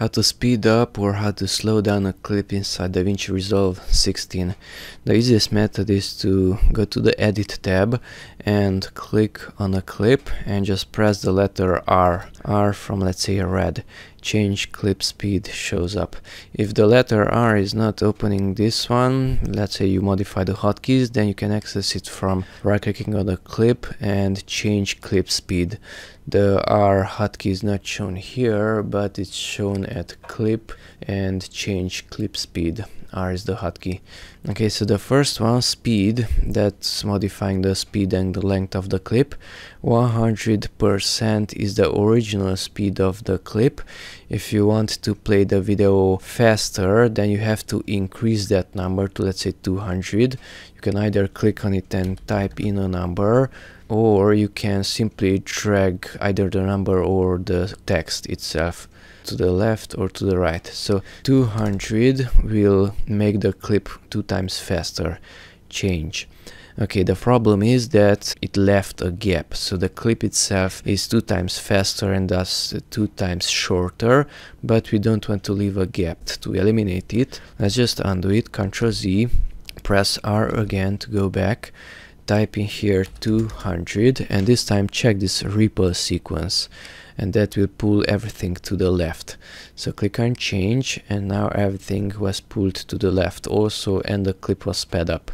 how to speed up or how to slow down a clip inside DaVinci Resolve 16. The easiest method is to go to the edit tab and click on a clip and just press the letter R, R from let's say a red change clip speed shows up. If the letter R is not opening this one, let's say you modify the hotkeys, then you can access it from right clicking on the clip and change clip speed. The R hotkey is not shown here, but it's shown at clip and change clip speed. R is the hotkey. Okay, so the first one, speed, that's modifying the speed and the length of the clip. 100% is the original speed of the clip. If you want to play the video faster, then you have to increase that number to let's say 200. You can either click on it and type in a number or you can simply drag either the number or the text itself to the left or to the right. So 200 will make the clip two times faster. Change. Okay, the problem is that it left a gap, so the clip itself is two times faster and thus two times shorter, but we don't want to leave a gap. To eliminate it, let's just undo it, Ctrl Z, press R again to go back, type in here 200 and this time check this ripple sequence and that will pull everything to the left. So click on change and now everything was pulled to the left. Also and the clip was sped up.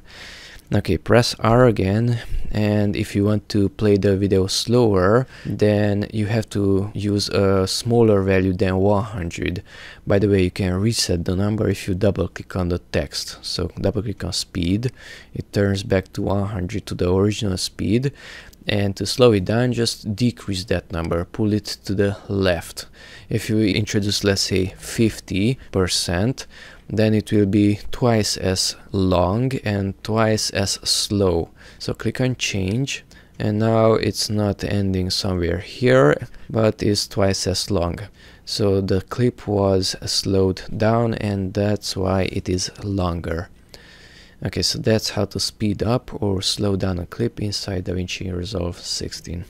Okay press R again and if you want to play the video slower then you have to use a smaller value than 100 by the way you can reset the number if you double click on the text. So double click on speed. It turns back to 100 to the original speed. And to slow it down just decrease that number. Pull it to the left. If you introduce let's say 50 percent then it will be twice as long and twice as slow. So click on change and now it's not ending somewhere here but is twice as long. So the clip was slowed down and that's why it is longer. Okay so that's how to speed up or slow down a clip inside DaVinci Resolve 16